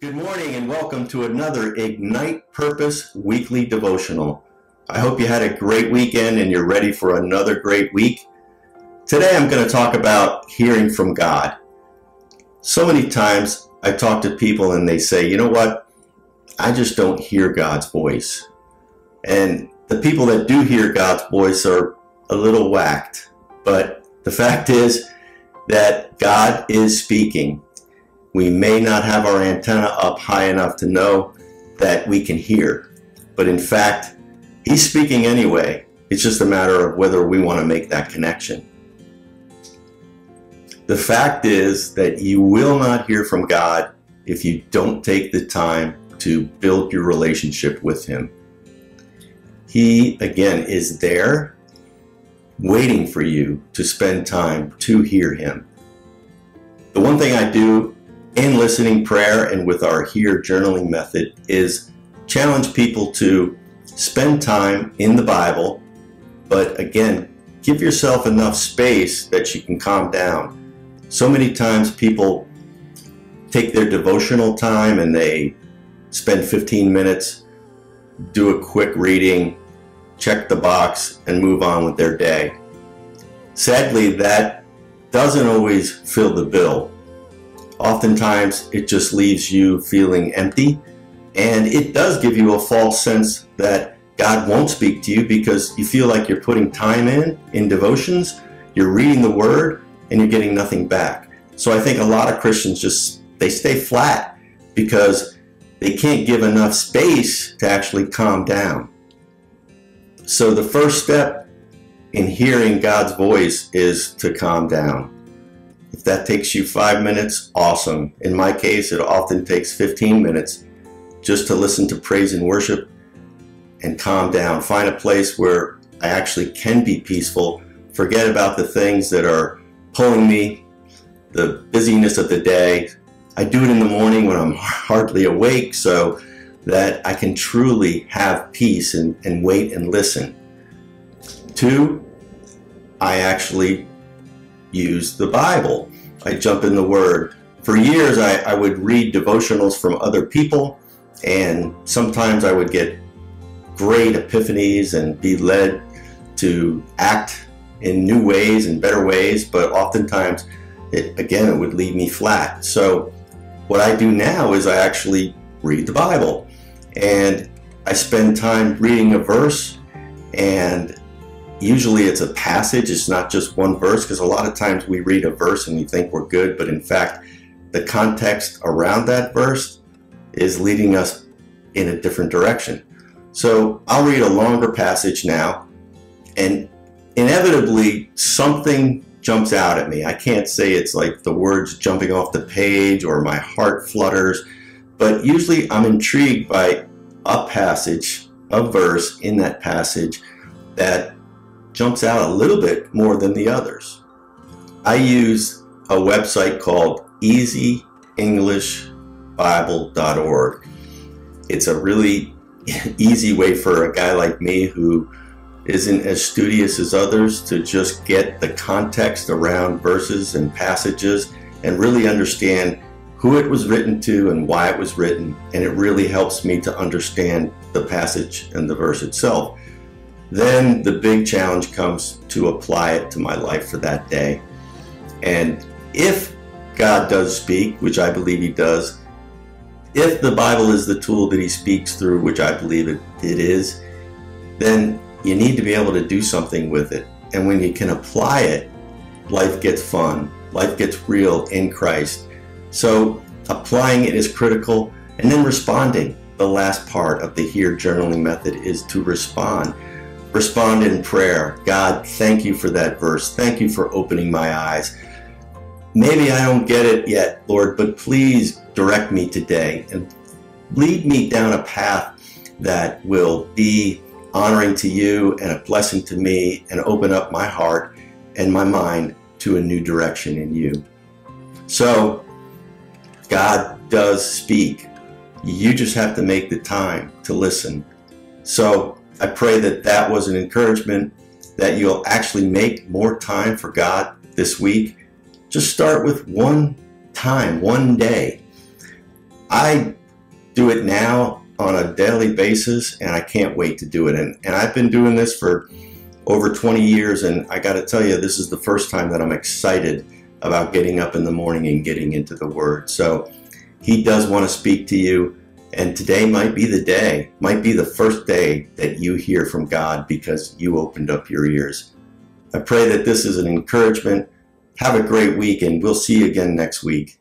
Good morning and welcome to another Ignite Purpose weekly devotional. I hope you had a great weekend and you're ready for another great week. Today I'm going to talk about hearing from God. So many times I talk to people and they say, you know what? I just don't hear God's voice. And the people that do hear God's voice are a little whacked. But the fact is that God is speaking we may not have our antenna up high enough to know that we can hear. But in fact, he's speaking anyway. It's just a matter of whether we want to make that connection. The fact is that you will not hear from God if you don't take the time to build your relationship with Him. He, again, is there waiting for you to spend time to hear Him. The one thing I do in listening prayer and with our HEAR journaling method is challenge people to spend time in the Bible, but again, give yourself enough space that you can calm down. So many times people take their devotional time and they spend 15 minutes, do a quick reading, check the box, and move on with their day. Sadly, that doesn't always fill the bill oftentimes it just leaves you feeling empty. And it does give you a false sense that God won't speak to you because you feel like you're putting time in, in devotions, you're reading the word, and you're getting nothing back. So I think a lot of Christians just, they stay flat because they can't give enough space to actually calm down. So the first step in hearing God's voice is to calm down. If that takes you five minutes, awesome. In my case, it often takes 15 minutes just to listen to praise and worship and calm down. Find a place where I actually can be peaceful. Forget about the things that are pulling me, the busyness of the day. I do it in the morning when I'm hardly awake so that I can truly have peace and, and wait and listen. Two, I actually use the Bible. I jump in the Word. For years, I, I would read devotionals from other people, and sometimes I would get great epiphanies and be led to act in new ways and better ways, but oftentimes, it, again, it would leave me flat. So, what I do now is I actually read the Bible, and I spend time reading a verse and usually it's a passage, it's not just one verse, because a lot of times we read a verse and we think we're good, but in fact, the context around that verse is leading us in a different direction. So I'll read a longer passage now, and inevitably something jumps out at me. I can't say it's like the words jumping off the page or my heart flutters, but usually I'm intrigued by a passage, a verse in that passage that jumps out a little bit more than the others. I use a website called easyenglishbible.org. It's a really easy way for a guy like me who isn't as studious as others to just get the context around verses and passages and really understand who it was written to and why it was written. And it really helps me to understand the passage and the verse itself. Then the big challenge comes to apply it to my life for that day. And if God does speak, which I believe He does, if the Bible is the tool that He speaks through, which I believe it, it is, then you need to be able to do something with it. And when you can apply it, life gets fun, life gets real in Christ. So applying it is critical, and then responding. The last part of the HEAR journaling method is to respond respond in prayer. God, thank you for that verse. Thank you for opening my eyes. Maybe I don't get it yet, Lord, but please direct me today and lead me down a path that will be honoring to you and a blessing to me and open up my heart and my mind to a new direction in you. So, God does speak. You just have to make the time to listen. So, I pray that that was an encouragement that you'll actually make more time for God this week. Just start with one time, one day. I do it now on a daily basis, and I can't wait to do it. And, and I've been doing this for over 20 years, and I got to tell you, this is the first time that I'm excited about getting up in the morning and getting into the Word. So He does want to speak to you, and today might be the day, might be the first day that you hear from God because you opened up your ears. I pray that this is an encouragement. Have a great week, and we'll see you again next week.